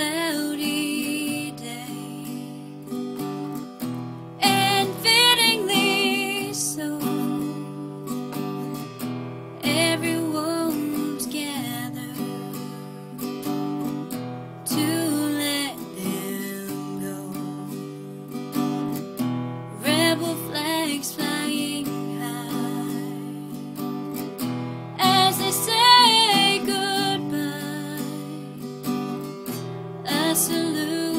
cloudy A